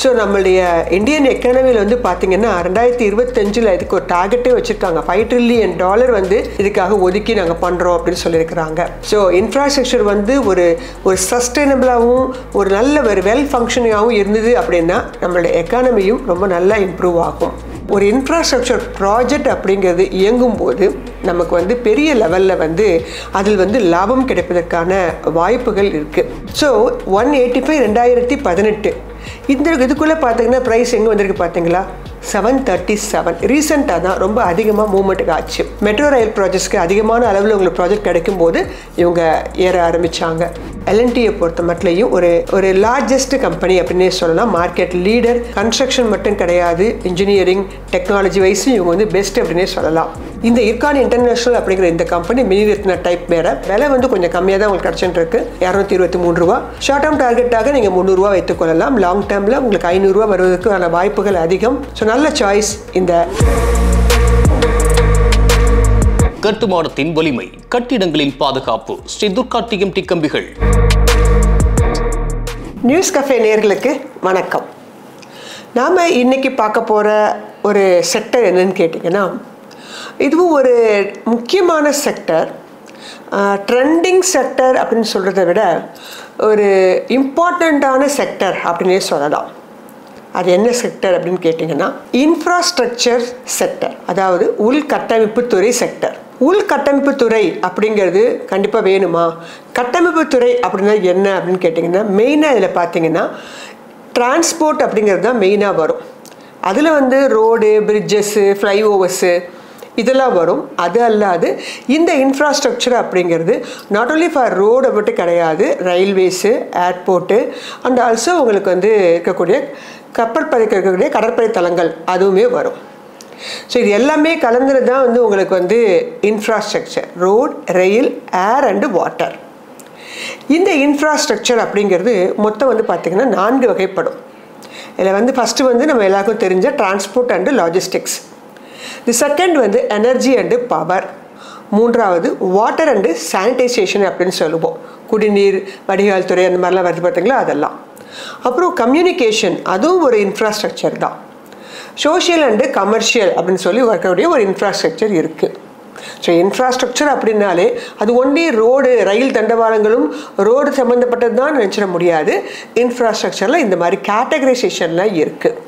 So நம்மளுடைய Indian எக்கானமியில் வந்து பார்த்தீங்கன்னா ரெண்டாயிரத்தி இருபத்தஞ்சில் இதுக்கு ஒரு டார்கெட்டே வச்சுருக்காங்க. ஃபைவ் ட்ரில்லியன் டாலர் வந்து இதுக்காக ஒதுக்கி நாங்கள் பண்ணுறோம் அப்படின்னு சொல்லியிருக்கிறாங்க. ஸோ இன்ஃப்ராஸ்ட்ரக்சர் வந்து ஒரு ஒரு சஸ்டைனபிளாகவும் ஒரு நல்ல ஒரு வெல் ஃபங்க்ஷனிங்காகவும் இருந்தது அப்படின்னா நம்மளுடைய எக்கானமியும் ரொம்ப நல்லா இம்ப்ரூவ் ஆகும். ஒரு இன்ஃப்ராஸ்ட்ரக்சர் ப்ராஜெக்ட் அப்படிங்கிறது இயங்கும் போது நமக்கு வந்து பெரிய லெவலில் வந்து அதில் வந்து லாபம் கிடைப்பதற்கான வாய்ப்புகள் இருக்குது ஸோ ஒன் எயிட்டி ஃபைவ் ரெண்டாயிரத்தி பதினெட்டு இந்த இதுக்குள்ளே பார்த்தீங்கன்னா ப்ரைஸ் எங்கே வந்திருக்கு பார்த்தீங்களா? செவன் தேர்ட்டி செவன் ரீசெண்டாக தான் ரொம்ப அதிகமாக மூவ்மெண்ட் ஆச்சு. மெட்ரோ ரயில் ப்ராஜெக்ட்ஸ்க்கு அதிகமான அளவில் உங்களுக்கு ப்ராஜெக்ட் கிடைக்கும் போது இவங்க ஏற ஆரம்பித்தாங்க எல்என்டியை பொறுத்த மட்டும் ஒரு ஒரு லார்ஜஸ்ட் கம்பெனி அப்படின்னே சொல்லலாம். மார்க்கெட் லீடர் கன்ஸ்ட்ரக்ஷன் மட்டும் கிடையாது. இன்ஜினியரிங் டெக்னாலஜி வைஸும் இவங்க வந்து பெஸ்ட் அப்படின்னே சொல்லலாம். இந்த இர்கான் இன்டர்நேஷனல் அப்படிங்கிற இந்த கம்பெனி மினி ரத்னா டைப் மேலே விலை வந்து கொஞ்சம் கம்மியாக தான் உங்களுக்கு கிடச்சிட்டு இருக்கு இரநூத்தி இருபத்தி மூணு ரூபா. ஷார்ட் டேர்ம் டார்கெட்டாக நீங்கள் முந்நூறுரூவா வைத்துக்கொள்ளலாம் லாங் டேர்மில் உங்களுக்கு ஐநூறுரூவா வருவதற்கான வாய்ப்புகள் அதிகம். ஸோ நல்ல சாய்ஸ் இந்த கட்டுமானத்தின் வலிமை கட்டிடங்களின் பாதுகாப்பு ஸ்ரீ துர்கா டிஎம்டி கம்பிகள். நியூஸ் கஃபே நேர்களுக்கு வணக்கம். நாம் இன்னைக்கு பார்க்க போகிற ஒரு செக்டர் என்னன்னு கேட்டிங்கன்னா இதுவும் ஒரு முக்கியமான செக்டர் ட்ரெண்டிங் செக்டர் அப்படின்னு சொல்கிறத விட ஒரு இம்பார்ட்டண்ட்டான செக்டர் அப்படின்னே சொல்லலாம். அது என்ன செக்டர் அப்படின்னு கேட்டிங்கன்னா இன்ஃப்ராஸ்ட்ரக்சர் செக்டர் அதாவது உள்கட்டமைப்பு துறை செக்டர் உள்கட்டமைப்பு துறை அப்படிங்கிறது கண்டிப்பாக வேணுமா? கட்டமைப்பு துறை அப்படின்னா என்ன அப்படின்னு கேட்டிங்கன்னா மெயினாக இதில் பார்த்தீங்கன்னா டிரான்ஸ்போர்ட் அப்படிங்கிறது தான் மெயினாக வரும். அதில் வந்து ரோடு பிரிட்ஜஸ்ஸு ஃப்ளைஓவர்ஸு இதெல்லாம் வரும். அது அல்லாது இந்த இன்ஃப்ராஸ்ட்ரக்சர் அப்படிங்கிறது நாட் ஓன்லி ஃபார் ரோடு மட்டும் கிடையாது ரயில்வேஸு ஏர்போர்ட்டு அண்ட் ஆல்சோ உங்களுக்கு வந்து இருக்கக்கூடிய கப்பல் பறக்க இருக்கக்கூடிய கடற்படை தளங்கள் அதுவுமே வரும். ஸோ இது எல்லாமே கலந்துறது தான் வந்து உங்களுக்கு வந்து infrastructure road rail air and water இந்த இன்ஃப்ராஸ்ட்ரக்சர் அப்படிங்கிறது மொத்தம் வந்து பார்த்திங்கன்னா நான்கு வகைப்படும். இதில் வந்து ஃபஸ்ட்டு வந்து நம்ம எல்லாருக்கும் தெரிஞ்ச transport and logistics the second வந்து எனர்ஜி அண்டு பவர் மூன்றாவது வாட்டர் அண்டு சானிடைசேஷன் அப்படின்னு சொல்லுவோம். குடிநீர் வடிகால் துறை அந்த மாதிரிலாம் வருது பார்த்தீங்களா அதெல்லாம். அப்புறம் கம்யூனிகேஷன் அதுவும் ஒரு இன்ஃப்ராஸ்ட்ரக்சர் தான். சோஷியல் அண்டு கமர்ஷியல் அப்படின்னு சொல்லி வரக்கூடிய ஒரு இன்ஃப்ராஸ்ட்ரக்சர் இருக்குது ஸோ இன்ஃப்ராஸ்ட்ரக்சர் அப்படின்னாலே அது ஒன்லி ரோடு ரயில் தண்டவாளங்களும் ரோடு சம்மந்தப்பட்டது தான் நினச்சிட முடியாது. இன்ஃப்ராஸ்ட்ரக்சரில் இந்த மாதிரி கேட்டகரைசேஷன்லாம் இருக்குது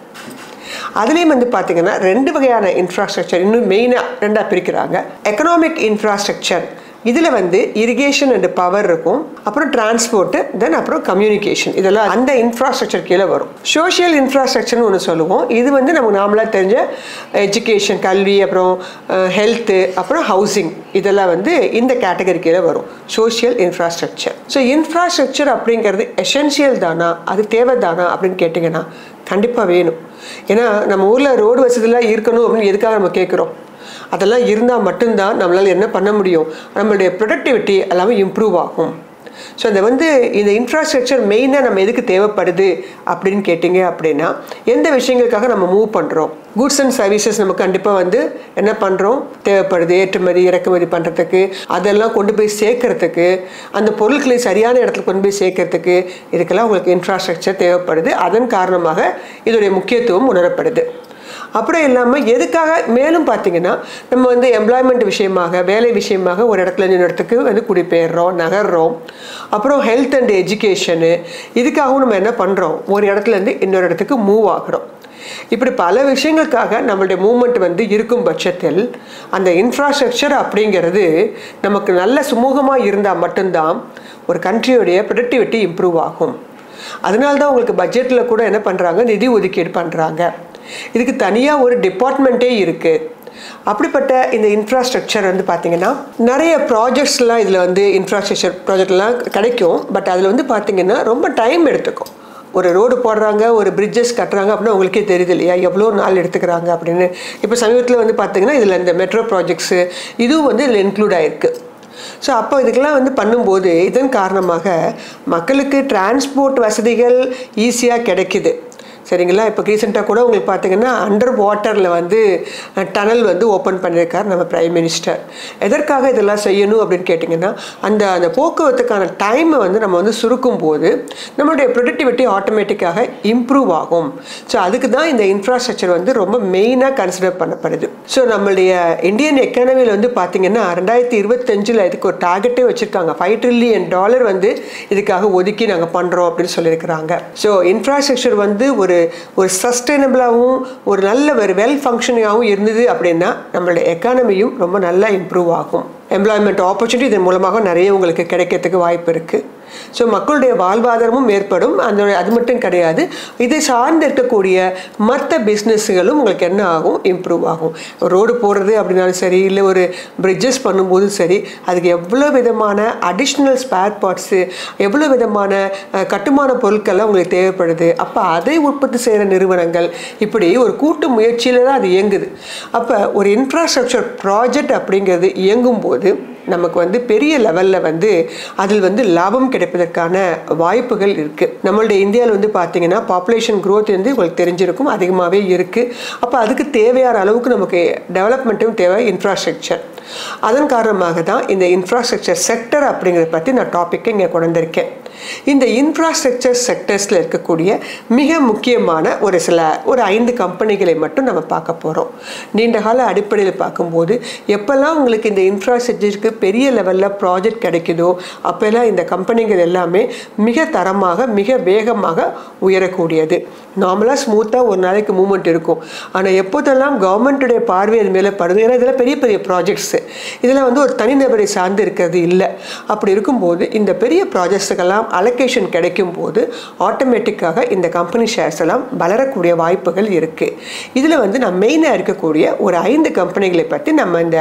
அதுலேயும் வந்து பார்த்திங்கன்னா ரெண்டு வகையான இன்ஃப்ராஸ்ட்ரக்சர் இன்னும் மெயினாக ரெண்டாக பிரிக்கிறாங்க. எக்கனாமிக் இன்ஃப்ராஸ்ட்ரக்சர் இதில் வந்து இரிகேஷன் அண்ட் பவர் இருக்கும். அப்புறம் டிரான்ஸ்போர்ட்டு தென் அப்புறம் கம்யூனிகேஷன் இதெல்லாம் அந்த இன்ஃப்ராஸ்ட்ரக்சர் கீழே வரும். சோஷியல் இன்ஃப்ராஸ்ட்ரக்சர்னு ஒன்று சொல்லுவோம். இது வந்து நமக்கு நாமளாக தெரிஞ்ச எஜுகேஷன் கல்வி அப்புறம் ஹெல்த்து அப்புறம் ஹவுசிங் இதெல்லாம் வந்து இந்த கேட்டகரி கீழே வரும். சோஷியல் இன்ஃப்ராஸ்ட்ரக்சர் ஸோ இன்ஃப்ராஸ்ட்ரக்சர் அப்படிங்கிறது எசென்ஷியல் தானா? அது தேவை தானா அப்படின்னு கேட்டிங்கன்னா கண்டிப்பாக வேணும். ஏன்னா நம்ம ஊரில் ரோடு வசதிலாம் இருக்கணும் அப்படின்னு எதுக்காக நம்ம கேட்குறோம் அதெல்லாம் இருந்தால் மட்டும்தான் நம்மளால் என்ன பண்ண முடியும்? நம்மளுடைய ப்ரொடக்டிவிட்டி எல்லாமே இம்ப்ரூவ் ஆகும். ஸோ இந்த வந்து இந்த இன்ஃப்ராஸ்ட்ரக்சர் மெயினாக நம்ம எதுக்கு தேவைப்படுது அப்படின்னு கேட்டிங்க அப்படின்னா எந்த விஷயங்களுக்காக நம்ம மூவ் பண்ணுறோம் குட்ஸ் அண்ட் சர்வீசஸ் நம்ம கண்டிப்பாக வந்து என்ன பண்ணுறோம் தேவைப்படுது ஏற்றுமதி இறக்குமதி பண்ணுறதுக்கு அதெல்லாம் கொண்டு போய் சேர்க்கறதுக்கு அந்த பொருட்களை சரியான இடத்துல கொண்டு போய் சேர்க்கறதுக்கு இதுக்கெல்லாம் உங்களுக்கு இன்ஃப்ராஸ்ட்ரக்சர் தேவைப்படுது. அதன் காரணமாக இதோடைய முக்கியத்துவம் உணரப்படுது. அப்படியே இல்லாமல் எதுக்காக மேலும் பார்த்தீங்கன்னா நம்ம வந்து எம்ப்ளாய்மெண்ட் விஷயமாக வேலை விஷயமாக ஒரு இடத்துல இன்னொரு இடத்துக்கு வந்து குடிபெயர்றோம் நகர்றோம். அப்புறம் ஹெல்த் அண்ட் எஜுகேஷனு இதுக்காகவும் நம்ம என்ன பண்ணுறோம் ஒரு இடத்துலேருந்து இன்னொரு இடத்துக்கு மூவ் ஆகிறோம். இப்படி பல விஷயங்களுக்காக நம்மளுடைய மூமெண்ட் வந்து இருக்கும் பட்சத்தில் அந்த இன்ஃப்ராஸ்ட்ரக்சர் அப்படிங்கிறது நமக்கு நல்ல சுமூகமாக இருந்தால் மட்டும்தான் ஒரு கண்ட்ரியோடைய ப்ரொடக்டிவிட்டி இம்ப்ரூவ் ஆகும். அதனால தான் உங்களுக்கு பட்ஜெட்டில் கூட என்ன பண்ணுறாங்க நிதி ஒதுக்கீடு பண்ணுறாங்க இதுக்கு தனியாக ஒரு டிபார்ட்மெண்ட்டே இருக்குது அப்படிப்பட்ட இந்த இன்ஃப்ராஸ்ட்ரக்சர் வந்து பார்த்திங்கன்னா நிறைய ப்ராஜெக்ட்ஸ்லாம் இதில் வந்து இன்ஃப்ராஸ்ட்ரக்சர் ப்ராஜெக்ட்லாம் கிடைக்கும். பட் அதில் வந்து பார்த்தீங்கன்னா ரொம்ப டைம் எடுத்துக்கும். ஒரு ரோடு போடுறாங்க ஒரு பிரிட்ஜஸ் கட்டுறாங்க அப்படின்னா உங்களுக்கே தெரியுது இல்லையா? எவ்வளோ நாள் எடுத்துக்கிறாங்க அப்படின்னு. இப்போ சமீபத்தில் வந்து பார்த்திங்கன்னா இதில் இந்த மெட்ரோ ப்ராஜெக்ட்ஸு இதுவும் வந்து இதில் இன்க்ளூட் ஆயிருக்கு. ஸோ அப்போ இதுக்கெல்லாம் வந்து பண்ணும்போது இதன் காரணமாக மக்களுக்கு டிரான்ஸ்போர்ட் வசதிகள் ஈஸியாக கிடைக்கிது. சரிங்களா? இப்போ ரீசெண்டாக கூட உங்களுக்கு பார்த்தீங்கன்னா அண்டர் வாட்டரில் வந்து டனல் வந்து ஓப்பன் பண்ணியிருக்கார் நம்ம பிரைம் மினிஸ்டர் எதற்காக இதெல்லாம் செய்யணும் அப்படின்னு கேட்டிங்கன்னா அந்த அந்த போக்குவரத்துக்கான டைமை வந்து நம்ம வந்து சுருக்கும் போது நம்மளுடைய ப்ரொடக்டிவிட்டி ஆட்டோமேட்டிக்காக இம்ப்ரூவ் ஆகும். ஸோ அதுக்கு தான் இந்த இன்ஃப்ராஸ்ட்ரக்சர் வந்து ரொம்ப மெயினாக கன்சிடர் பண்ணப்படுது. ஸோ நம்மளுடைய இந்தியன் எக்கானமியில் வந்து பார்த்தீங்கன்னா ரெண்டாயிரத்தி இருபத்தஞ்சில் இதுக்கு ஒரு டார்கெட்டே வச்சுருக்காங்க. ஃபைவ் ட்ரில்லியன் டாலர் வந்து இதுக்காக ஒதுக்கி நாங்கள் பண்ணுறோம் அப்படின்னு சொல்லியிருக்கிறாங்க. ஸோ இன்ஃப்ராஸ்ட்ரக்சர் வந்து ஒரு ஒரு சஸ்டைனபிளாகவும் ஒரு நல்ல ஒரு வெல் ஃபங்க்ஷனிங்காகவும் இருந்தது அப்படின்னா நம்மளுடைய எக்கானமியும் ரொம்ப நல்லா இம்ப்ரூவ் ஆகும். எம்ப்ளாய்மெண்ட் ஆப்பர்ச்சுனிட்டி இதன் மூலமாக நிறைய உங்களுக்கு கிடைக்கிறதுக்கு வாய்ப்பு இருக்குது ஸோ மக்களுடைய வாழ்வாதாரமும் ஏற்படும் அந்த அது மட்டும் கிடையாது. இதை சார்ந்து இருக்கக்கூடிய மற்ற பிஸ்னஸ்களும் உங்களுக்கு என்ன ஆகும்? இம்ப்ரூவ் ஆகும். ரோடு போடுறது அப்படின்னாலும் சரி இல்லை ஒரு பிரிட்ஜஸ் பண்ணும்போதும் சரி அதுக்கு எவ்வளோ விதமான அடிஷ்னல் ஸ்பேர் பார்ட்ஸு எவ்வளோ விதமான கட்டுமான பொருட்கள்லாம் உங்களுக்கு தேவைப்படுது. அப்போ அதை உற்பத்தி செய்கிற நிறுவனங்கள் இப்படி ஒரு கூட்டு முயற்சியில் தான் அது இயங்குது. அப்போ ஒரு இன்ஃப்ராஸ்ட்ரக்சர் ப்ராஜெக்ட் அப்படிங்கிறது இயங்கும் போது நமக்கு வந்து பெரிய லெவலில் வந்து அதில் வந்து லாபம் கிடைப்பதற்கான வாய்ப்புகள் இருக்குது நம்மளுடைய இந்தியாவில் வந்து பார்த்தீங்கன்னா பாப்புலேஷன் க்ரோத் வந்து உங்களுக்கு தெரிஞ்சிருக்கும் அதிகமாகவே இருக்குது அப்போ அதுக்கு தேவையான அளவுக்கு நமக்கு டெவலப்மெண்ட்டும் தேவை இன்ஃப்ராஸ்ட்ரக்சர் அதன் காரணமாக தான் இந்த இன்ஃப்ராஸ்ட்ரக்சர் செக்டர் அப்படிங்கிறத பற்றி நான் டாப்பிக்கை இங்கே கொண்டிருக்கேன் இந்த இன்ஃப்ராஸ்ட்ரக்சர் செக்டர்ஸில் இருக்கக்கூடிய மிக முக்கியமான ஒரு சில ஒரு ஐந்து கம்பெனிகளை மட்டும் நம்ம பார்க்க போகிறோம் நீண்ட கால அடிப்படையில் பார்க்கும்போது எப்போல்லாம் உங்களுக்கு இந்த இன்ஃப்ராஸ்ட்ரக்சருக்கு பெரிய லெவலில் ப்ராஜெக்ட் கிடைக்குதோ அப்போல்லாம் இந்த கம்பெனிகள் எல்லாமே மிக தரமாக மிக வேகமாக உயரக்கூடியது. நார்மலாக ஸ்மூத்தாக ஒரு நாளைக்கு மூமெண்ட் இருக்கும். ஆனால் எப்போதெல்லாம் கவர்மெண்ட்டுடைய பார்வை அது மேலே படுது ஏன்னா இதெல்லாம் பெரிய பெரிய ப்ராஜெக்ட்ஸு இதெல்லாம் வந்து ஒரு தனிநபரை சார்ந்து இருக்கிறது இல்லை. அப்படி இருக்கும்போது இந்த பெரிய ப்ராஜெக்ட்ஸுக்கெல்லாம் அலோகேஷன் கிடைக்கும் போது ஆட்டோமேட்டிக்காக இந்த கம்பெனி ஷேர்ஸ் எல்லாம் வளரக்கூடிய வாய்ப்புகள் இருக்குது இதில் வந்து நான் மெயினாக இருக்கக்கூடிய ஒரு ஐந்து கம்பெனிகளை பற்றி நம்ம இந்த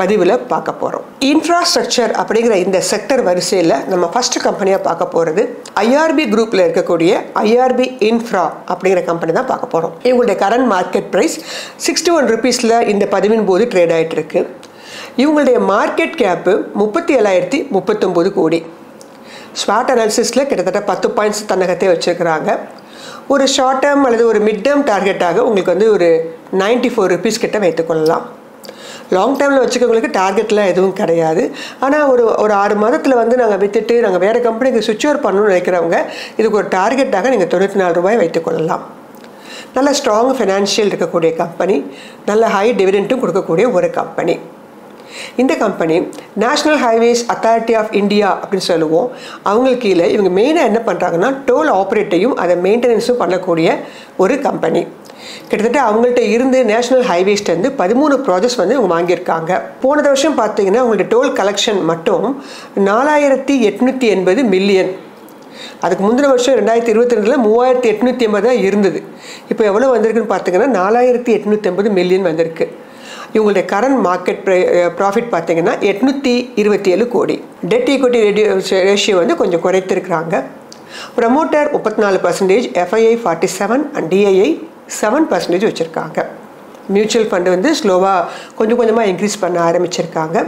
பதிவில் பார்க்க போகிறோம் இன்ஃப்ராஸ்ட்ரக்சர் அப்படிங்கிற இந்த செக்டர் வரிசையில் நம்ம ஃபஸ்ட்டு கம்பெனியாக பார்க்க போகிறது ஐஆர்பி குரூப்பில் இருக்கக்கூடிய ஐஆர்பி இன்ஃப்ரா அப்படிங்கிற கம்பெனி தான் பார்க்க போகிறோம் இவங்களுடைய current market price sixty one ருபீஸில் இந்த பதிவின் போது ட்ரேட் ஆகிட்டு இருக்கு. இவங்களுடைய மார்க்கெட் கேப்பு முப்பத்தி ஏழாயிரத்தி முப்பத்தொம்போது கோடி. ஸ்வாட் அனாலிசிஸில் கிட்டத்தட்ட பத்து பாயிண்ட்ஸ் தன்னகத்தை வச்சுருக்கிறாங்க. ஒரு ஷார்ட் டேர்ம் அல்லது ஒரு மிட் டேர்ம் டார்கெட்டாக உங்களுக்கு வந்து ஒரு நைன்ட்டி ஃபோர் ருபீஸ் கிட்ட வைத்துக்கொள்ளலாம் லாங் டேர்மில் வச்சுக்கவங்களுக்கு டார்கெட்லாம் எதுவும் கிடையாது. ஆனால் ஒரு ஒரு ஆறு மாதத்தில் வந்து நாங்கள் விற்றுட்டு நாங்கள் வேறு கம்பெனிக்கு சுவிட்ச் ஓவர் பண்ணணும்னு நினைக்கிறவங்க இதுக்கு ஒரு டார்கெட்டாக நீங்கள் தொண்ணூற்றி நாலு ரூபாய் வைத்துக்கொள்ளலாம் நல்ல ஸ்ட்ராங் ஃபினான்ஷியல் இருக்கக்கூடிய கம்பெனி நல்ல ஹை டிவிடெண்ட்டும் கொடுக்கக்கூடிய ஒரு கம்பெனி இந்த company national highways authority of India அப்படின்னு சொல்லுவோம். அவங்களுக்கு கீழே இவங்க மெயினாக என்ன பண்ணுறாங்கன்னா டோல் ஆப்ரேட்டையும் அதை மெயின்டெனன்ஸும் பண்ணக்கூடிய ஒரு கம்பெனி கிட்டத்தட்ட அவங்கள்ட்ட இருந்து நேஷனல் ஹைவேஸ்லேருந்து பதிமூணு ப்ராஜெக்ட்ஸ் வந்து இவங்க வாங்கியிருக்காங்க. போன வருஷம் பார்த்தீங்கன்னா அவங்கள்ட்ட டோல் கலெக்ஷன் மட்டும் நாலாயிரத்தி எட்நூற்றி எண்பது மில்லியன் அதுக்கு முந்தின வருஷம் ரெண்டாயிரத்தி இருபத்தி ரெண்டில் மூவாயிரத்தி எட்நூற்றி ஐம்பது தான் இருந்தது. இப்போ எவ்வளோ வந்திருக்குன்னு பார்த்தீங்கன்னா நாலாயிரத்தி எட்நூற்றி ஐம்பது மில்லியன் வந்திருக்கு. இவங்களுடைய கரண்ட் மார்க்கெட் ப்ராஃபிட் பார்த்தீங்கன்னா எட்நூற்றி இருபத்தி ஏழு கோடி. டெட் ஈக்விட்டி ரேஷியோ வந்து கொஞ்சம் குறைத்திருக்கிறாங்க. ப்ரமோட்டர் முப்பத்தி நாலு percentage FII forty seven and DII seven percentage வச்சுருக்காங்க. மியூச்சுவல் ஃபண்டு வந்து ஸ்லோவாக கொஞ்சம் கொஞ்சமாக இன்க்ரீஸ் பண்ண ஆரம்பிச்சிருக்காங்க.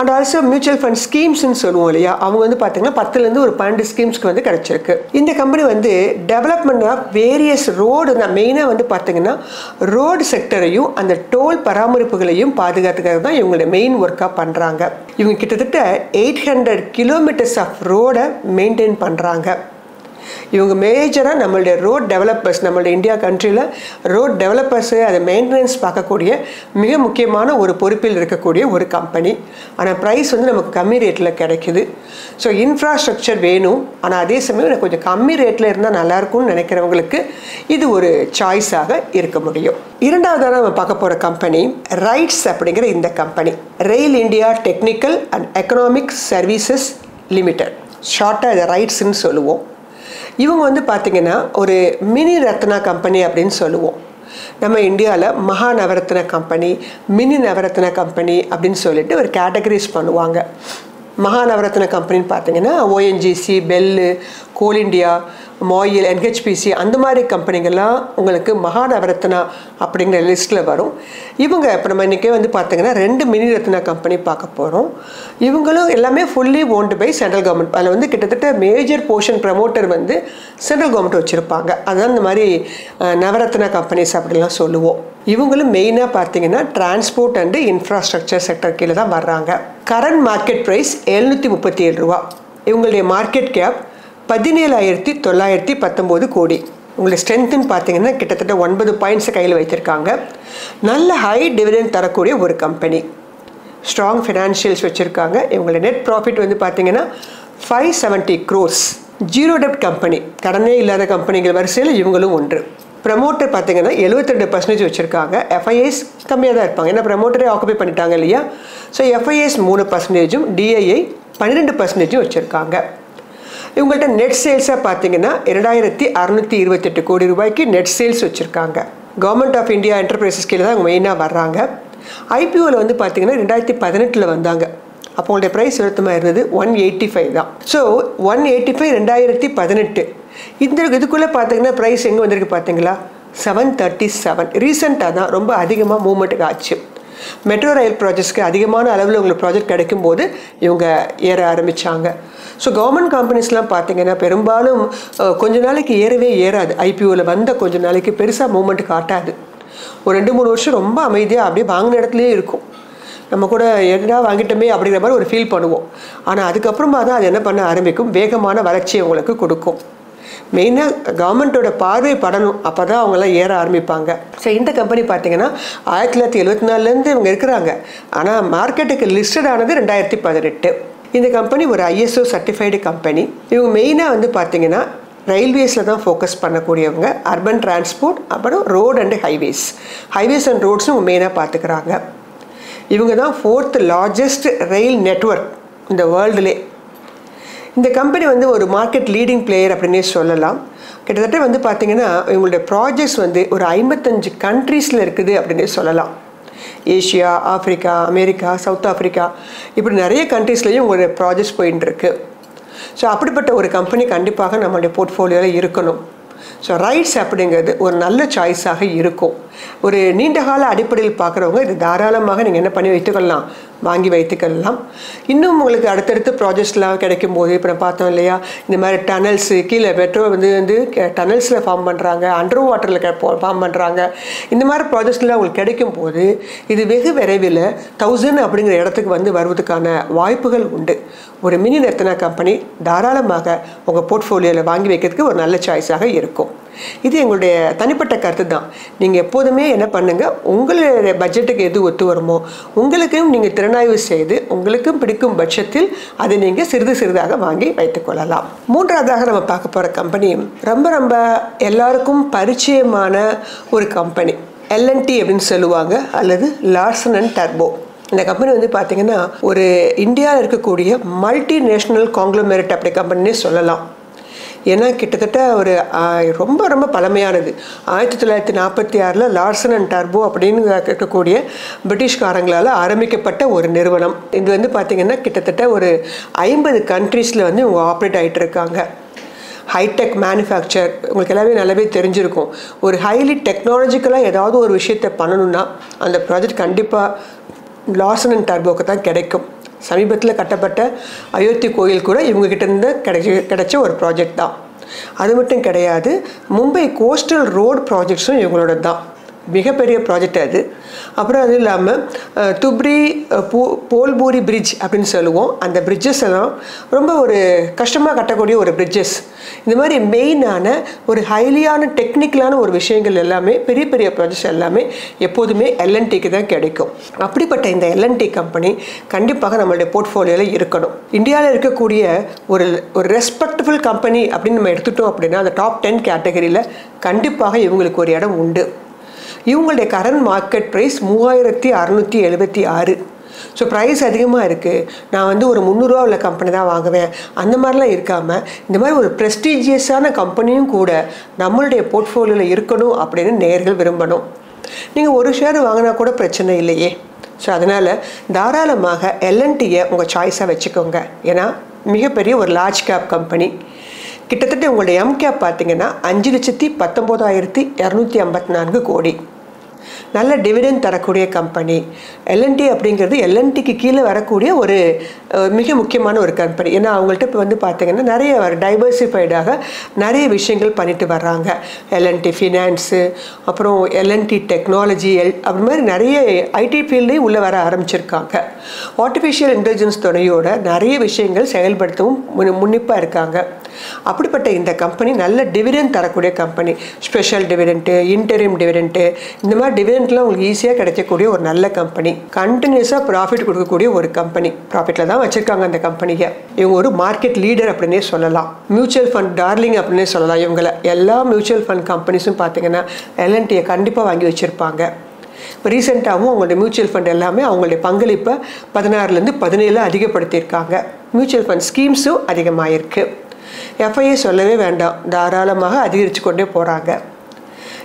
அண்ட் ஆல்சோ மியூச்சுவல் ஃபண்ட் ஸ்கீம்ஸ்னு சொல்லுவோம் இல்லையா அவங்க வந்து பார்த்தீங்கன்னா பத்துலேருந்து ஒரு பன்னெண்டு ஸ்கீம்ஸ்க்கு வந்து கிடச்சிருக்கு. இந்த கம்பெனி வந்து டெவலப்மெண்ட் ஆஃப் வேரியஸ் ரோடு மெயினாக வந்து பார்த்தீங்கன்னா ரோடு செக்டரையும் அந்த டோல் பராமரிப்புகளையும் பாதுகாத்துக்கிறது தான் இவங்களோட மெயின் ஒர்க்காக பண்ணுறாங்க இவங்க கிட்டத்தட்ட எயிட் ஹண்ட்ரட் கிலோமீட்டர்ஸ் ஆஃப் ரோடை மெயின்டைன் பண்ணுறாங்க இவங்க மேஜராக நம்மளுடைய ரோட் டெவலப்பர்ஸ் நம்மளுடைய இந்தியா கண்ட்ரியில் ரோட் டெவலப்பர்ஸு அதை மெயின்டெனன்ஸ் பார்க்கக்கூடிய மிக முக்கியமான ஒரு பொறுப்பில் இருக்கக்கூடிய ஒரு கம்பெனி ஆனால் ப்ரைஸ் வந்து நமக்கு கம்மி ரேட்டில் கிடைக்குது. ஸோ இன்ஃப்ராஸ்ட்ரக்சர் வேணும். ஆனால் அதே சமயம் எனக்கு கொஞ்சம் கம்மி ரேட்டில் இருந்தால் நல்லாயிருக்கும்னு நினைக்கிறவங்களுக்கு இது ஒரு சாய்ஸாக இருக்க முடியும். இரண்டாவதாக நம்ம பார்க்க போகிற கம்பெனி ரைட்ஸ் அப்படிங்கிற இந்த company rail India technical and economic services limited ஷார்ட்டாக இதை ரைட்ஸ்ன்னு சொல்லுவோம். இவங்க வந்து பார்த்திங்கன்னா ஒரு மினி ரத்னா கம்பெனி அப்படின்னு சொல்லுவோம். நம்ம இந்தியாவில் Maha Navratna company mini Navratna company அப்படின்னு சொல்லிட்டு ஒரு கேட்டகரிஸ் பண்ணுவாங்க. மகாநவரத்ன கம்பெனின்னு பார்த்தீங்கன்னா ONGC BHEL coal India MOIL NHPC அந்த மாதிரி கம்பெனிகள்லாம் உங்களுக்கு மகாநவரத்னா அப்படிங்கிற லிஸ்ட்டில் வரும். இவங்க இப்போ நம்ம இன்றைக்கே வந்து பார்த்தீங்கன்னா ரெண்டு மினி ரத்னா கம்பெனி பார்க்க போகிறோம் இவங்களும் எல்லாமே fully owned by central government அதில் வந்து கிட்டத்தட்ட மேஜர் போர்ஷன் ப்ரமோட்டர் வந்து சென்ட்ரல் கவர்மெண்ட் வச்சுருப்பாங்க. அதுதான் இந்த மாதிரி நவரத்ன நவரத்னா கம்பெனிஸ் அப்படிலாம் சொல்லுவோம். இவங்களும் மெயினாக பார்த்தீங்கன்னா டிரான்ஸ்போர்ட் அண்டு இன்ஃப்ராஸ்ட்ரக்சர் செக்டர் கீழே தான் வர்றாங்க. கரண்ட் மார்க்கெட் ப்ரைஸ் எழுநூற்றி முப்பத்தி ஏழு ரூபா. இவங்களுடைய மார்க்கெட் கேப் பதினேழாயிரத்தி தொள்ளாயிரத்தி பத்தொம்போது கோடி. உங்களுடைய ஸ்ட்ரென்த்துன்னு பார்த்தீங்கன்னா கிட்டத்தட்ட ஒன்பது பாயிண்ட்ஸை கையில் வைத்திருக்காங்க. நல்ல ஹை டிவிடெண்ட் தரக்கூடிய ஒரு கம்பெனி ஸ்ட்ராங் ஃபினான்ஷியல்ஸ் வச்சுருக்காங்க. இவங்களோட நெட் ப்ராஃபிட் வந்து பார்த்தீங்கன்னா ஃபைவ் செவன்ட்டி க்ரோஸ் ஜீரோ டெப்ட் கம்பெனி கடனே இல்லாத கம்பெனிகள் வரிசையில் இவங்களும் ஒன்று. ப்ரமோட்டர் பார்த்தீங்கன்னா 72% பர்சன்டேஜ் வச்சுருக்காங்க. எஃப்ஐஎஸ் கம்மியாக தான் இருப்பாங்க. ஏன்னா ப்ரமோட்டரே ஆக்குபை பண்ணிட்டாங்க இல்லையா? ஸோ எஃப்ஐஎஸ் மூணு பர்சன்டேஜும் டிஐஐ பன்னிரெண்டு பர்சன்டேஜும் வச்சுருக்காங்க. இவங்கள்ட்ட நெட் சேல்ஸாக பார்த்தீங்கன்னா இரண்டாயிரத்தி அறநூற்றி இருபத்தெட்டு கோடி ரூபாய்க்கு நெட் சேல்ஸ் வச்சுருக்காங்க. கவர்மெண்ட் ஆஃப் இந்தியா என்டர்பிரைசஸ் கீழே தான் அவங்க மெயினாக வர்றாங்க. ஐபிஓவில் வந்து பார்த்தீங்கன்னா ரெண்டாயிரத்தி பதினெட்டில் வந்தாங்க. அப்போ உங்களுடைய ப்ரைஸ் எழுத்தமாக இருந்தது. ஒன் எயிட்டி ஃபைவ் தான். ஸோ ஒன் எயிட்டி ஃபைவ் ரெண்டாயிரத்தி பதினெட்டு. இந்த இதுக்குள்ளே பார்த்தீங்கன்னா ப்ரைஸ் எங்கே வந்திருக்கு பார்த்தீங்களா செவன் தேர்ட்டி செவன் ரீசெண்டாக தான். ரொம்ப அதிகமாக மூவ்மெண்ட்டுக்கு ஆச்சு. மெட்ரோ ரயில் ப்ராஜெக்ட்ஸ்க்கு அதிகமான அளவில் உங்களுக்கு ப்ராஜெக்ட் கிடைக்கும்போது இவங்க ஏற ஆரம்பித்தாங்க ஸோ கவர்மெண்ட் கம்பெனிஸ்லாம் பார்த்தீங்கன்னா பெரும்பாலும் கொஞ்ச நாளைக்கு ஏறவே ஏறாது. ஐபிஓவில் வந்த கொஞ்ச நாளைக்கு பெருசாக மூமெண்ட் காட்டாது. ஒரு ரெண்டு மூணு வருஷம் ரொம்ப அமைதியாக அப்படியே வாங்கின இடத்துலையே இருக்கும். நம்ம கூட எதுனா வாங்கிட்டோமே அப்படிங்கிற மாதிரி ஒரு ஃபீல் பண்ணுவோம். ஆனால் அதுக்கப்புறமா தான் அது என்ன பண்ண ஆரம்பிக்கும்? வேகமான வளர்ச்சியை உங்களுக்கு கொடுக்கும். மெயினாக கவர்மெண்ட்டோட பார்வை படணும். அப்போ தான் அவங்கெல்லாம் ஏற ஆரம்பிப்பாங்க. ஸோ இந்த கம்பெனி பார்த்தீங்கன்னா ஆயிரத்தி தொள்ளாயிரத்தி எழுபத்தி நாலுலேருந்து இவங்க இருக்கிறாங்க. ஆனால் மார்க்கெட்டுக்கு லிஸ்டட் ஆனது ரெண்டாயிரத்தி பதினெட்டு. இந்த கம்பெனி ஒரு ஐஎஸ்ஓ சர்டிஃபைடு கம்பெனி இவங்க மெயினாக வந்து பார்த்தீங்கன்னா ரயில்வேஸில் தான் ஃபோக்கஸ் பண்ணக்கூடியவங்க. அர்பன் டிரான்ஸ்போர்ட் அப்புறம் road and highways highways and ரோட்ஸும் மெயினாக பார்த்துக்கிறாங்க. இவங்க தான் ஃபோர்த் லார்ஜஸ்ட் ரயில் நெட்வொர்க் இந்த வேர்ல்டுலே இந்த கம்பெனி வந்து ஒரு மார்க்கெட் லீடிங் பிளேயர் அப்படின்னே சொல்லலாம். கிட்டத்தட்ட வந்து பார்த்தீங்கன்னா இவங்களுடைய ப்ராஜெக்ட்ஸ் வந்து ஒரு ஐம்பத்தஞ்சு கண்ட்ரீஸில் இருக்குது அப்படின்னே சொல்லலாம். Asia Africa America South Africa இப்படி நிறைய கண்ட்ரீஸ்லேயும் உங்களுடைய ப்ராஜெக்ட்ஸ் போயின்னு ஸோ அப்படிப்பட்ட ஒரு கம்பெனி கண்டிப்பாக நம்மளுடைய போர்ட்ஃபோலியோவில் இருக்கணும். ஸோ ரைட்ஸ் அப்படிங்கிறது ஒரு நல்ல சாய்ஸாக இருக்கும். ஒரு நீண்ட கால அடிப்படையில் பார்க்குறவங்க இது தாராளமாக நீங்கள் என்ன பண்ணி வைத்துக்கொள்ளலாம். வாங்கி வைத்துக்கொள்ளலாம். இன்னும் உங்களுக்கு அடுத்தடுத்து ப்ராஜெக்ட்ஸ்லாம் கிடைக்கும் போது இப்போ நான் பார்த்தோம் இல்லையா இந்த மாதிரி டனல்ஸு கீழே பெட்ரோல் வந்து வந்து டனல்ஸில் ஃபார்ம் பண்ணுறாங்க அண்டர் வாட்டரில் ஃபார்ம் பண்ணுறாங்க இந்த மாதிரி ப்ராஜெக்ட்ஸ்லாம் உங்களுக்கு கிடைக்கும் போது இது வெகு விரைவில் தௌசண்ட் அப்படிங்கிற இடத்துக்கு வந்து வருவதுக்கான வாய்ப்புகள் உண்டு. ஒரு மினி ரத்னா கம்பெனி தாராளமாக உங்கள் போர்ட்ஃபோலியோவில் வாங்கி வைக்கிறதுக்கு ஒரு நல்ல சாய்ஸாக இருக்கும். இது எங்களுடைய தனிப்பட்ட கருத்து தான். நீங்கள் எப்போதுமே என்ன பண்ணுங்கள் உங்களுடைய பட்ஜெட்டுக்கு எது ஒத்து வருமோ உங்களுக்கும் நீங்கள் திறனாய்வு செய்து உங்களுக்கும் பிடிக்கும் பட்சத்தில் அதை நீங்கள் சிறிது சிறிதாக வாங்கி வைத்துக்கொள்ளலாம் மூன்றாவதாக நம்ம பார்க்க போகிற கம்பெனி ரொம்ப ரொம்ப எல்லாருக்கும் பரிச்சயமான ஒரு கம்பெனி எல்என்டி அப்படின்னு சொல்லுவாங்க அல்லது லார்சன் அண்ட் டர்போ இந்த கம்பெனி வந்து பார்த்தீங்கன்னா ஒரு இந்தியாவில் இருக்கக்கூடிய மல்டி நேஷ்னல் காங்க்ளோமெரிட் அப்படி கம்பெனினே சொல்லலாம். ஏன்னா கிட்டத்தட்ட ஒரு ரொம்ப ரொம்ப பழமையானது. ஆயிரத்தி தொள்ளாயிரத்தி நாற்பத்தி ஆறில் லார்சன் அண்ட் டர்போ அப்படின்னு இருக்கக்கூடிய பிரிட்டிஷ்காரங்களால் ஆரம்பிக்கப்பட்ட ஒரு நிறுவனம். இது வந்து பார்த்திங்கன்னா கிட்டத்தட்ட ஒரு ஐம்பது கண்ட்ரீஸில் வந்து இவங்க ஆப்ரேட் ஆகிட்டு இருக்காங்க ஹைடெக் மேனுஃபேக்சர் உங்களுக்கு எல்லாமே நல்லாவே தெரிஞ்சிருக்கும். ஒரு ஹைலி டெக்னாலஜிக்கலாக ஏதாவது ஒரு விஷயத்தை பண்ணணும்னா அந்த ப்ராஜெக்ட் கண்டிப்பாக லாசன் அண்ட் டர்போக்கு தான் கிடைக்கும். சமீபத்தில் கட்டப்பட்ட அயோத்தி கோயில் கூட இவங்க கிடைச்சி கிடைச்ச ஒரு ப்ராஜெக்ட் தான். அது மட்டும் கிடையாது மும்பை கோஸ்டல் ரோடு ப்ராஜெக்ட்ஸும் இவங்களோட தான் மிகப்பெரிய ப்ராஜெக்ட் அது. அப்புறம் அது இல்லாமல் துப்ரி பூ போ போல்பூரி பிரிட்ஜ் அப்படின்னு சொல்லுவோம். அந்த பிரிட்ஜஸ் எல்லாம் ரொம்ப ஒரு கஷ்டமாக கட்டக்கூடிய ஒரு பிரிட்ஜஸ் இந்த மாதிரி மெயினான ஒரு ஹைலியான டெக்னிக்கலான ஒரு விஷயங்கள் எல்லாமே பெரிய பெரிய ப்ராஜெக்ட்ஸ் எல்லாமே எப்போதுமே எல்என்டிக்கு தான் கிடைக்கும். அப்படிப்பட்ட இந்த எல்என்டி கம்பெனி கண்டிப்பாக நம்மளுடைய போர்ட்ஃபோலியோவில் இருக்கணும். இந்தியாவில் இருக்கக்கூடிய ஒரு ஒரு ரெஸ்பெக்டபுள் கம்பெனி அப்படின்னு நம்ம எடுத்துட்டோம் அப்படின்னா அந்த டாப் டென் கேட்டகரியில் கண்டிப்பாக இவங்களுக்கு ஒரு இடம் உண்டு. இவங்களுடைய கரண்ட் மார்க்கெட் ப்ரைஸ் மூவாயிரத்தி அறநூற்றி எழுபத்தி ஆறு. ஸோ ப்ரைஸ் அதிகமாக இருக்குது நான் வந்து ஒரு முந்நூறுரூவா உள்ள கம்பெனி தான் வாங்குவேன். அந்த மாதிரிலாம் இருக்காமல் இந்த மாதிரி ஒரு ப்ரெஸ்டீஜியஸான கம்பெனியும் கூட நம்மளுடைய போர்ட்ஃபோலியோவில் இருக்கணும் அப்படின்னு நேர்கள் விரும்பணும். நீங்கள் ஒரு ஷேர் வாங்கினா கூட பிரச்சனை இல்லையே. ஸோ அதனால் தாராளமாக எல்என்டியை உங்கள் சாய்ஸாக வச்சுக்கோங்க. ஏன்னா மிகப்பெரிய ஒரு லார்ஜ் கேப் கம்பெனி கிட்டத்தட்ட உங்களுடைய எம் கேப் பார்த்தீங்கன்னா அஞ்சு லட்சத்தி பத்தொம்போதாயிரத்தி இரநூத்தி ஐம்பத்தி நான்கு கோடி. நல்ல டிவிடன் தரக்கூடிய கம்பெனி எல்என்டி அப்படிங்கிறது எல்என்டிக்கு கீழே வரக்கூடிய ஒரு மிக முக்கியமான ஒரு கம்பெனி ஏன்னா அவங்கள்ட்ட இப்போ வந்து பார்த்தீங்கன்னா நிறைய டைவர்சிஃபைடாக நிறைய விஷயங்கள் பண்ணிட்டு வர்றாங்க. எல்என்டி ஃபினான்ஸு அப்புறம் L and T technology L அப்படி மாதிரி நிறைய ஐடி ஃபீல்டையும் உள்ளே வர ஆரம்பிச்சிருக்காங்க. ஆர்டிஃபிஷியல் இன்டெலிஜென்ஸ் துணையோட நிறைய விஷயங்கள் செயல்படுத்தவும் முன் முன்னிப்பாக இருக்காங்க. அப்படிப்பட்ட இந்த கம்பெனி நல்ல டிவிடெண்ட் தரக்கூடிய company special dividend interim dividend இந்த மாதிரி டிவிடெண்ட்லாம் உங்களுக்கு ஈஸியாக கிடைக்கக்கூடிய ஒரு நல்ல கம்பெனி கண்டினியூஸாக ப்ராஃபிட் கொடுக்கக்கூடிய ஒரு கம்பெனி ப்ராஃபிட்டில் தான் வச்சுருக்காங்க அந்த கம்பெனியை இவங்க ஒரு மார்க்கெட் லீடர் அப்படின்னே சொல்லலாம். மியூச்சுவல் ஃபண்ட் டார்லிங் அப்படின்னே சொல்லலாம் இவங்களை. எல்லா மியூச்சுவல் ஃபண்ட் கம்பெனிஸும் பார்த்தீங்கன்னா எல்என்டியை கண்டிப்பாக வாங்கி வச்சுருப்பாங்க. இப்போ ரீசெண்டாகவும் அவங்களுடைய மியூச்சுவல் ஃபண்ட் எல்லாமே அவங்களுடைய பங்களிப்பை பதினாறுலேருந்து பதினேழு அதிகப்படுத்தியிருக்காங்க. மியூச்சுவல் ஃபண்ட் ஸ்கீம்ஸும் அதிகமாகிருக்கு எஃப்ஐஏ சொல்லவே வேண்டாம். தாராளமாக அதிகரித்து கொண்டே போகிறாங்க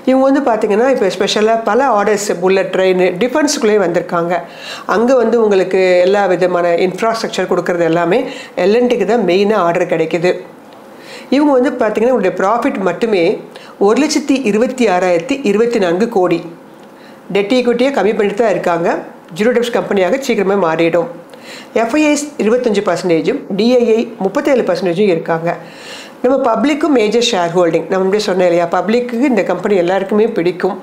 இவங்க வந்து பார்த்திங்கன்னா இப்போ ஸ்பெஷலாக பல ஆர்டர்ஸ் புல்லட் ட்ரெயின் டிஃபென்ஸுக்குள்ளேயே வந்திருக்காங்க. அங்கே வந்து உங்களுக்கு எல்லா விதமான இன்ஃப்ராஸ்ட்ரக்சர் கொடுக்குறது எல்லாமே எல்என்டிக்கு தான் மெயினாக ஆர்டர் கிடைக்குது. இவங்க வந்து பார்த்திங்கன்னா உங்களுடைய ப்ராஃபிட் மட்டுமே ஒரு லட்சத்தி இருபத்தி ஆறாயிரத்தி இருபத்தி நான்கு கோடி. டெட் ஈக்விட்டியை கம்மி பண்ணிட்டு தான் இருக்காங்க. ஜீரோ டெப்ஸ் கம்பெனியாக சீக்கிரமே மாறிடும். எஃப்ஐஐஸ் இருபத்தஞ்சி பர்சன்டேஜும் டிஐஐ முப்பத்தேழு பர்சன்டேஜும் இருக்காங்க. நம்ம பப்ளிக்கும் மேஜர் ஷேர் ஹோல்டிங் நம்ம முன்னாடியே சொன்னேன் இல்லையா? பப்ளிக்கு இந்த கம்பெனி எல்லாருக்குமே பிடிக்கும்.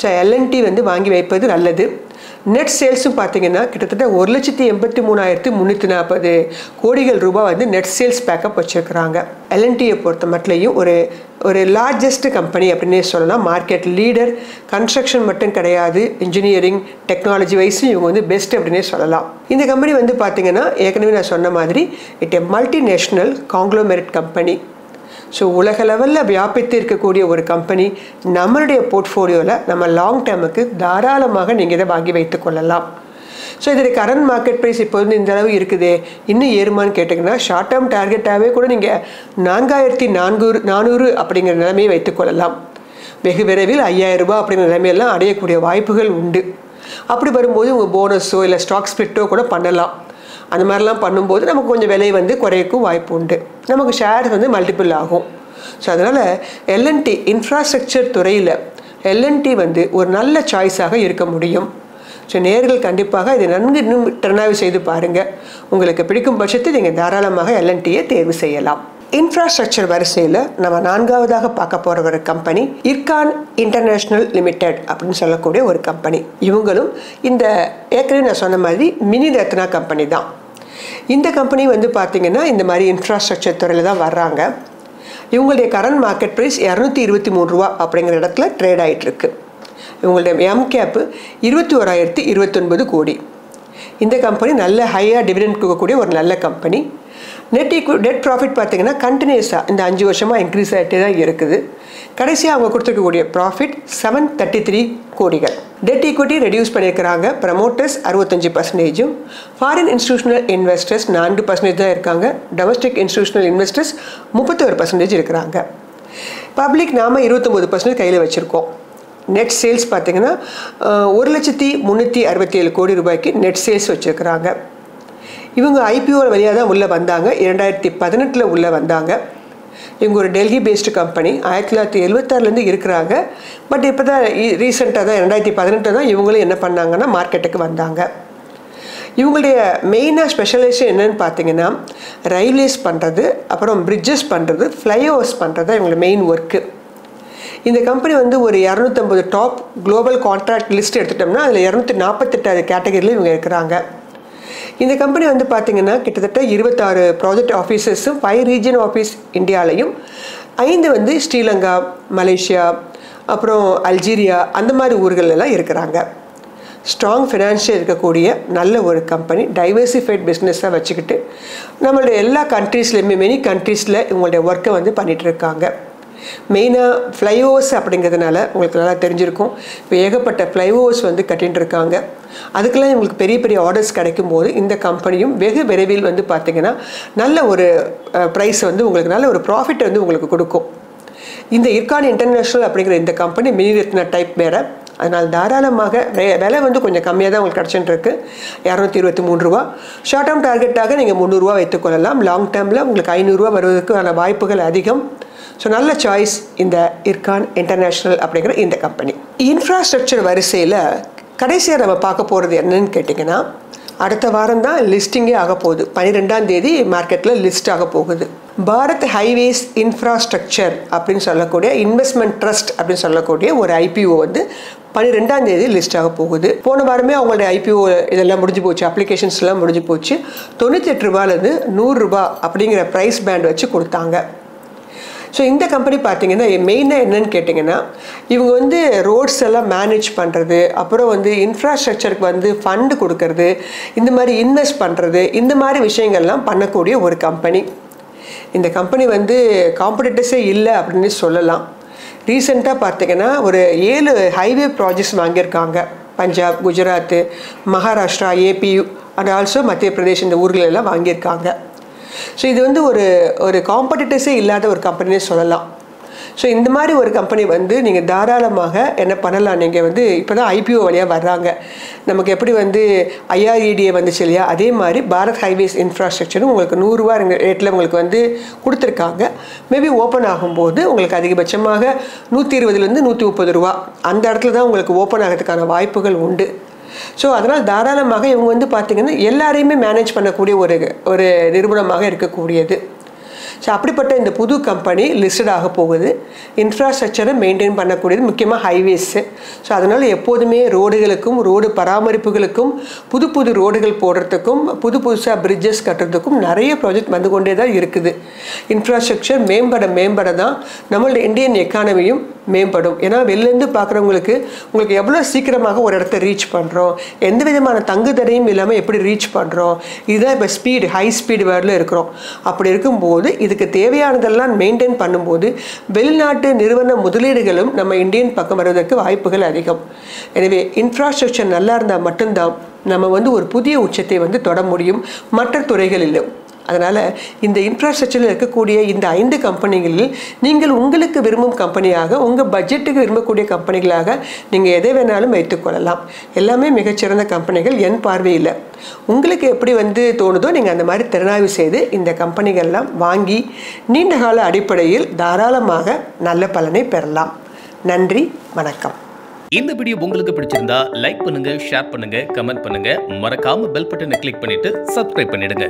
ஸோ எல்என்டி வந்து வாங்கி வைப்பது நல்லது. நெட் சேல்ஸும் பார்த்தீங்கன்னா கிட்டத்தட்ட ஒரு லட்சத்தி எண்பத்தி மூணாயிரத்தி முந்நூற்றி நாற்பது கோடிகள் ரூபாய் வந்து நெட் சேல்ஸ் பேக்கப் வச்சுருக்கிறாங்க. எல்என்டியை பொறுத்த மட்டும் ஒரு ஒரு லார்ஜஸ்ட் கம்பெனி அப்படின்னே சொல்லலாம். மார்க்கெட் லீடர் கன்ஸ்ட்ரக்ஷன் மட்டும் கிடையாது. இன்ஜினியரிங் டெக்னாலஜி வைஸும் இவங்க வந்து பெஸ்ட் அப்படின்னே சொல்லலாம். இந்த கம்பெனி வந்து பார்த்தீங்கன்னா ஏற்கனவே நான் சொன்ன மாதிரி it a multinational conglomerate company so உலக லெவலில் வியாபித்து இருக்கக்கூடிய ஒரு கம்பெனி நம்மளுடைய போர்ட்ஃபோலியோவில் நம்ம லாங் டேர்முக்கு தாராளமாக நீங்கள் இதை வாங்கி வைத்துக் கொள்ளலாம். ஸோ இதில் கரண்ட் மார்க்கெட் ப்ரைஸ் இப்போ வந்து இந்த அளவு இருக்குதே இன்னும் ஏறுமான்னு கேட்டிங்கன்னா ஷார்ட் டேர்ம் டார்கெட்டாகவே கூட நீங்கள் நான்காயிரத்தி நான்கு நானூறு அப்படிங்கிற நிலைமையை வைத்துக்கொள்ளலாம் வெகு விரைவில் ஐயாயிரம் ரூபாய் அப்படிங்கிற நிலைமையெல்லாம் அடையக்கூடிய வாய்ப்புகள் உண்டு. அப்படி வரும்போது உங்கள் போனஸோ இல்லை ஸ்டாக் ஸ்பிளிட்டோ கூட பண்ணலாம். அந்த மாதிரிலாம் பண்ணும்போது நமக்கு கொஞ்சம் விலை வந்து குறையக்கும் வாய்ப்பு உண்டு. நமக்கு ஷேர் வந்து மல்டிபிள் ஆகும். ஸோ அதனால் எல்என்டி இன்ஃப்ராஸ்ட்ரக்சர் துறையில் எல்என்டி வந்து ஒரு நல்ல சாய்ஸாக இருக்க முடியும். ஸோ நேர்கள் கண்டிப்பாக இதை நன்கு இன்னும் திறனாய்வு செய்து பாருங்கள் உங்களுக்கு பிடிக்கும் பட்சத்தில் நீங்கள் தாராளமாக எல்என்டியை தேர்வு செய்யலாம். இன்ஃப்ராஸ்ட்ரக்சர் வரிசையில் நம்ம நான்காவதாக பார்க்க போகிற ஒரு கம்பெனி இர்கான் இன்டர்நேஷ்னல் லிமிடெட் அப்படின்னு சொல்லக்கூடிய ஒரு கம்பெனி இவங்களும் இந்த ஏற்கனவே நான் சொன்ன மாதிரி மினி ரத்னா கம்பெனி தான். இந்த கம்பெனி வந்து பார்த்திங்கன்னா இந்த மாதிரி இன்ஃப்ராஸ்ட்ரக்சர் துறையில் தான் வர்றாங்க. இவங்களுடைய கரண்ட் மார்க்கெட் ப்ரைஸ் இரநூத்தி இருபத்தி மூணு ரூபா அப்படிங்கிற இடத்துல ட்ரேட் ஆகிட்டுருக்கு இவங்களுடைய எம் கேப்பு இருபத்தி ஓராயிரத்தி இருபத்தொன்பது கோடி. இந்த கம்பெனி நல்ல ஹையாக டிவிடெண்ட் கொடுக்கக்கூடிய ஒரு நல்ல company net equity net profit பார்த்தீங்கன்னா கண்டினியூஸாக இந்த அஞ்சு வருஷமாக இன்க்ரீஸ் ஆகிட்டே தான் இருக்குது. கடைசியாக அவங்க கொடுத்துருக்கக்கூடிய ப்ராஃபிட் செவன் தேர்ட்டி த்ரீ கோடிகள். டெட் ஈக்விட்டி ரெடியூஸ் பண்ணியிருக்கிறாங்க. ப்ரமோட்டர்ஸ் அறுபத்தஞ்சு பர்சன்டேஜும் ஃபாரின் இன்ஸ்டியூஷனல் இன்வெஸ்டர்ஸ் நான்கு பர்சன்டேஜ் தான் இருக்காங்க. டொமஸ்டிக் இன்ஸ்டியூஷனல் இன்வெஸ்டர்ஸ் முப்பத்தொரு பர்சன்டேஜ் இருக்கிறாங்க. பப்ளிக் நாம் இருபத்தொம்போது பர்சன்டேஜ் கையில் வச்சுருக்கோம். நெட் சேல்ஸ் பார்த்தீங்கன்னா ஒரு லட்சத்தி முந்நூற்றி அறுபத்தி ஏழு கோடி ரூபாய்க்கு நெட் சேல்ஸ் வச்சுருக்கிறாங்க. இவங்க ஐபிஓ வழியாக தான் உள்ளே வந்தாங்க. இரண்டாயிரத்தி பதினெட்டில் உள்ளே வந்தாங்க. இவங்க ஒரு டெல்லி பேஸ்டு கம்பெனி ஆயிரத்தி தொள்ளாயிரத்தி எழுபத்தாறுலேருந்து இருக்கிறாங்க. பட் இப்போ தான் ரீசெண்டாக தான் ரெண்டாயிரத்தி பதினெட்டு தான் இவங்களும் என்ன பண்ணாங்கன்னா மார்க்கெட்டுக்கு வந்தாங்க. இவங்களுடைய மெயினாக ஸ்பெஷலைசேஷன் என்னென்னு பார்த்தீங்கன்னா ரயில்வேஸ் பண்ணுறது அப்புறம் பிரிட்ஜஸ் பண்ணுறது ஃப்ளைஓவர்ஸ் பண்ணுறது தான் இவங்களோட மெயின் ஒர்க்கு இந்த கம்பெனி வந்து ஒரு இரநூத்தம்பது டாப் குளோபல் கான்ட்ராக்ட் லிஸ்ட் எடுத்துட்டோம்னா அதில் இரநூத்தி நாற்பத்தெட்டாவது கேட்டகரியில் இவங்க இருக்கிறாங்க. இந்த கம்பெனி வந்து பார்த்திங்கன்னா கிட்டத்தட்ட இருபத்தாறு ப்ராஜெக்ட் ஆஃபீஸஸும் ஃபைவ் ரீஜன் ஆஃபீஸ் இந்தியாலையும் ஐந்து வந்து ஸ்ரீலங்கா மலேசியா அப்புறம் அல்ஜீரியா அந்த மாதிரி ஊர்களெல்லாம் இருக்கிறாங்க. ஸ்ட்ராங் ஃபினான்ஷியல் இருக்கக்கூடிய நல்ல ஒரு கம்பெனி டைவர்சிஃபைட் பிஸ்னஸாக வச்சுக்கிட்டு நம்மளுடைய எல்லா கண்ட்ரீஸ்லையுமே மெனி கண்ட்ரீஸில் இவங்களுடைய ஒர்க்கை வந்து பண்ணிகிட்டு இருக்காங்க. மெயினாக ஃப்ளைஓவர்ஸ் அப்படிங்கிறதுனால உங்களுக்கு நல்லா தெரிஞ்சிருக்கும். இப்போ ஏகப்பட்ட ஃப்ளைஓவர்ஸ் வந்து கட்டின்னு இருக்காங்க அதுக்கெல்லாம் இவங்களுக்கு பெரிய பெரிய ஆர்டர்ஸ் கிடைக்கும் போது இந்த கம்பெனியும் வெகு விரைவில் வந்து பார்த்திங்கன்னா நல்ல ஒரு ப்ரைஸ் வந்து உங்களுக்கு நல்ல ஒரு ப்ராஃபிட் வந்து உங்களுக்கு கொடுக்கும். இந்த இர்கான் இன்டர்நேஷ்னல் அப்படிங்கிற இந்த கம்பெனி மினிரத்னா டைப் வேறு. அதனால் தாராளமாக விலை வந்து கொஞ்சம் கம்மியாக தான் உங்களுக்கு கிடச்சிட்டு இருக்கு இரநூத்தி இருபத்தி மூணு ரூபா. ஷார்ட் டேர்ம் டார்கெட்டாக நீங்கள் முந்நூறுரூவா வைத்துக்கொள்ளலாம் லாங் டேர்மில் உங்களுக்கு ஐநூறுரூவா வருவதற்கான வாய்ப்புகள் அதிகம். ஸோ நல்ல சாய்ஸ் இந்த இர்கான் இன்டர்நேஷ்னல் அப்படிங்கிற இந்த கம்பெனி இன்ஃப்ராஸ்ட்ரக்சர் வரிசையில் கடைசியாக நம்ம பார்க்க போகிறது என்னன்னு கேட்டிங்கன்னா அடுத்த வாரம் தான் லிஸ்டிங்கே ஆக போகுது. பன்னிரெண்டாம் தேதி மார்க்கெட்டில் லிஸ்ட் ஆக போகுது. பாரத் ஹைவேஸ் இன்ஃப்ராஸ்ட்ரக்சர் அப்படின்னு சொல்லக்கூடிய இன்வெஸ்ட்மெண்ட் ட்ரஸ்ட் அப்படின்னு சொல்லக்கூடிய ஒரு ஐபிஓ வந்து பன்னிரெண்டாம் தேதி லிஸ்ட் ஆக போகுது. போன வாரமே அவங்களுடைய ஐபிஓ இதெல்லாம் முடிஞ்சு போச்சு. அப்ளிகேஷன்ஸ்லாம் முடிஞ்சு போச்சு. தொண்ணூத்தெட்டு ரூபாயிலேருந்து நூறுரூபா அப்படிங்கிற ப்ரைஸ் பேண்ட் வச்சு கொடுத்தாங்க. ஸோ இந்த கம்பெனி பார்த்தீங்கன்னா மெயினாக என்னன்னு கேட்டிங்கன்னா இவங்க வந்து ரோட்ஸ் எல்லாம் மேனேஜ் பண்ணுறது அப்புறம் வந்து இன்ஃப்ராஸ்ட்ரக்சருக்கு வந்து ஃபண்டு கொடுக்கறது இந்த மாதிரி இன்வெஸ்ட் பண்ணுறது இந்த மாதிரி விஷயங்கள்லாம் பண்ணக்கூடிய ஒரு கம்பெனி இந்த கம்பெனி வந்து காம்படிட்டர்ஸே இல்லை அப்படின்னு சொல்லலாம். ரீசெண்டாக பார்த்தீங்கன்னா ஒரு ஏழு ஹைவே ப்ராஜெக்ட்ஸ் வாங்கியிருக்காங்க. Punjab Gujarat Maharashtra AP and also Madhya Pradesh இந்த ஊர்களெல்லாம் வாங்கியிருக்காங்க. ஸோ இது வந்து ஒரு ஒரு காம்படிட்டர்ஸே இல்லாத ஒரு கம்பெனினே சொல்லலாம். ஸோ இந்த மாதிரி ஒரு கம்பெனி வந்து நீங்கள் தாராளமாக என்ன பண்ணலாம்? நீங்கள் வந்து இப்போ தான் ஐபிஓ வழியாக வர்றாங்க. நமக்கு எப்படி வந்து ஐஆர்இடிஏ வந்துச்சு இல்லையா? அதே மாதிரி பாரத் ஹைவேஸ் இன்ஃப்ராஸ்ட்ரக்சரும் உங்களுக்கு நூறுரூவா ரேட்டில் உங்களுக்கு வந்து கொடுத்துருக்காங்க. மேபி ஓப்பன் ஆகும்போது உங்களுக்கு அதிகபட்சமாக நூற்றி இருபதுலேருந்து நூற்றி முப்பது ரூபா. அந்த இடத்துல தான் உங்களுக்கு ஓப்பன் ஆகிறதுக்கான வாய்ப்புகள் உண்டு. ஸோ அதனால் தாராளமாக இவங்க வந்து பார்த்திங்கன்னா எல்லாரையுமே மேனேஜ் பண்ணக்கூடிய ஒரு ஒரு நிறுவனமாக இருக்கக்கூடியது. ஸோ அப்படிப்பட்ட இந்த புது கம்பெனி லிஸ்டட் ஆக போகுது. இன்ஃப்ராஸ்ட்ரக்சரை மெயின்டைன் பண்ணக்கூடியது முக்கியமாக ஹைவேஸு ஸோ அதனால் எப்போதுமே ரோடுகளுக்கும் ரோடு பராமரிப்புகளுக்கும் புது புது ரோடுகள் போடுறதுக்கும் புது புதுசாக பிரிட்ஜஸ் கட்டுறதுக்கும் நிறைய ப்ராஜெக்ட் வந்து கொண்டே தான் இருக்குது. இன்ஃப்ராஸ்ட்ரக்சர் மேம்பட மேம்பட தான் நம்மளோட இந்தியன் எக்கானமியும் மேம்படும். ஏன்னா வெளிலேருந்து பார்க்குறவங்களுக்கு உங்களுக்கு எவ்வளோ சீக்கிரமாக ஒரு இடத்த ரீச் பண்ணுறோம் எந்த விதமான தங்கு தடையும் இல்லாமல் எப்படி ரீச் பண்ணுறோம் இதுதான் இப்போ ஸ்பீடு ஹை ஸ்பீடு வேர்டில் இருக்கிறோம். அப்படி இருக்கும்போது இதுக்கு தேவையானதெல்லாம் மெயின்டைன் பண்ணும்போது வெளிநாட்டு நிறுவன முதலீடுகளும் நம்ம இந்தியன் பக்கம் வருவதற்கு வாய்ப்புகள் அதிகம். எனவே இன்ஃப்ராஸ்ட்ரக்சர் நல்லா இருந்தால் மட்டும்தான் நம்ம வந்து ஒரு புதிய உச்சத்தை வந்து தொட முடியும். மற்ற துறைகளிலும் அதனால் இந்த இன்ஃப்ராஸ்ட்ரக்சரில் இருக்கக்கூடிய இந்த ஐந்து கம்பெனிகளில் நீங்கள் உங்களுக்கு விரும்பும் கம்பெனியாக உங்கள் பட்ஜெட்டுக்கு விரும்பக்கூடிய கம்பெனிகளாக நீங்கள் எதை வேணாலும் வைத்துக்கொள்ளலாம் எல்லாமே மிகச்சிறந்த கம்பெனிகள் என் பார்வையில். உங்களுக்கு எப்படி வந்து தோணுதோ நீங்கள் அந்த மாதிரி திறனாய்வு செய்து இந்த கம்பெனிகள்லாம் வாங்கி நீண்ட கால அடிப்படையில் தாராளமாக நல்ல பலனை பெறலாம். நன்றி வணக்கம். இந்த வீடியோ உங்களுக்கு பிடிச்சிருந்தா லைக் பண்ணுங்க ஷேர் பண்ணுங்க கமெண்ட் பண்ணுங்க. மறக்காம பெல் பட்டனை கிளிக் பண்ணிட்டு சப்ஸ்கிரைப் பண்ணிடுங்க.